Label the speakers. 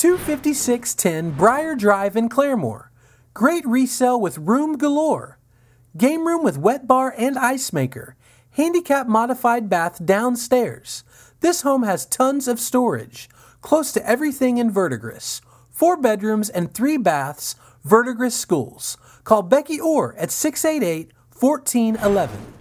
Speaker 1: 25610 Briar Drive in Claremore. Great resale with room galore. Game room with wet bar and ice maker. Handicap modified bath downstairs. This home has tons of storage. Close to everything in Verdigris. Four bedrooms and three baths, Verdigris Schools. Call Becky Orr at 688 1411.